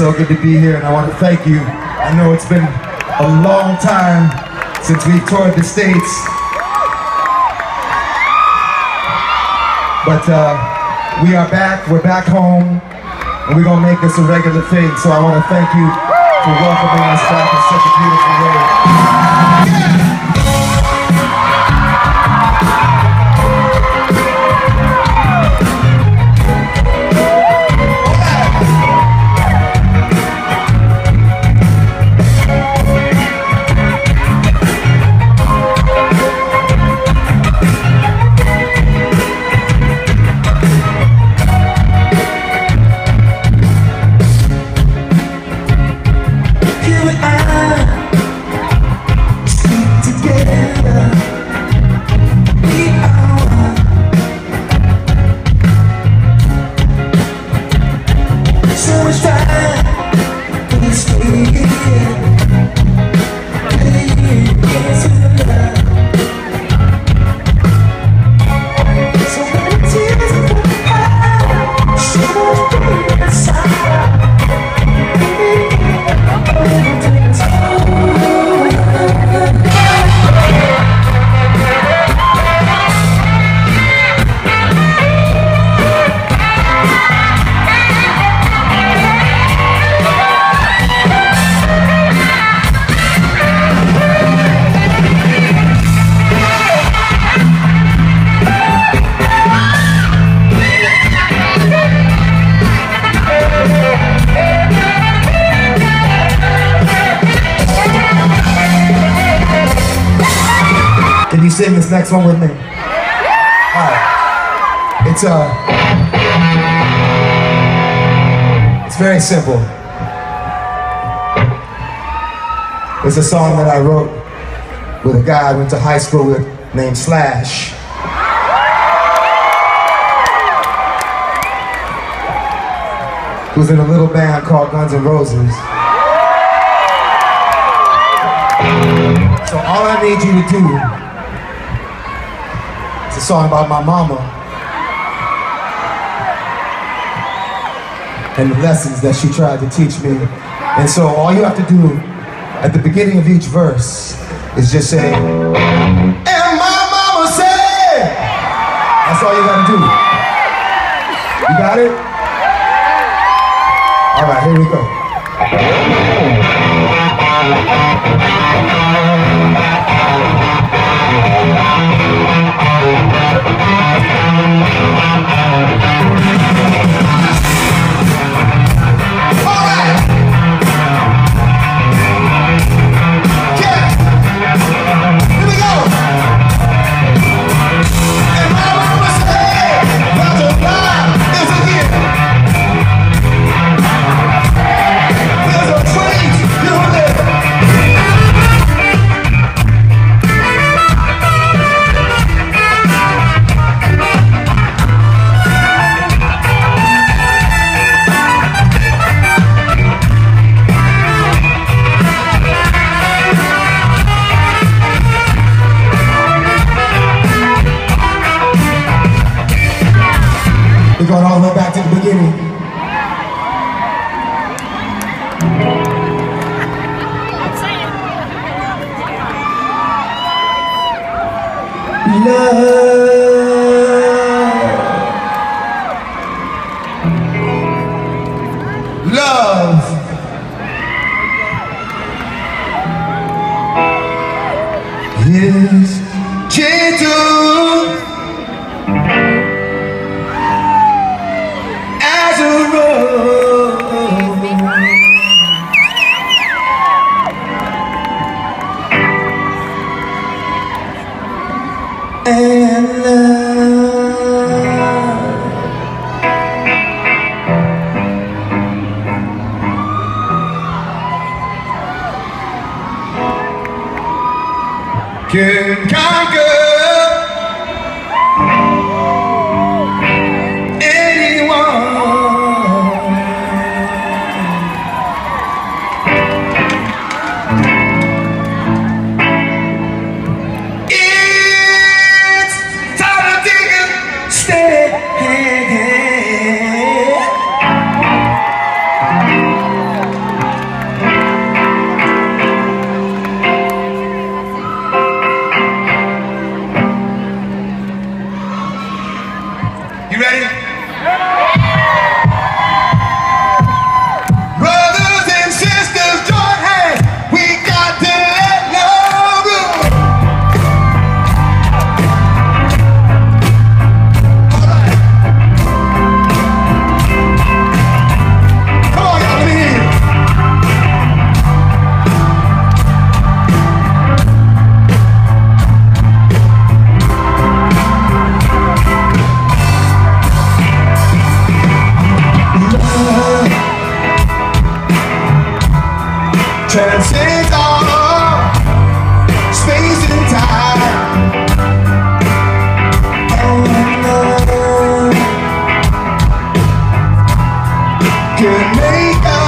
so good to be here, and I want to thank you. I know it's been a long time since we toured the States. But uh, we are back, we're back home, and we're gonna make this a regular thing. So I want to thank you for welcoming us back in such a beautiful way. Yeah! Sing this next one with me. It's uh It's very simple. It's a song that I wrote with a guy I went to high school with named Slash. Who's in a little band called Guns N' Roses. So all I need you to do a song about my mama and the lessons that she tried to teach me. And so all you have to do at the beginning of each verse is just say, and my mama said. That's all you gotta do. You got it? All right, here we go. We're going all the way back to the beginning. Love. Love. Yes. Can conquer can make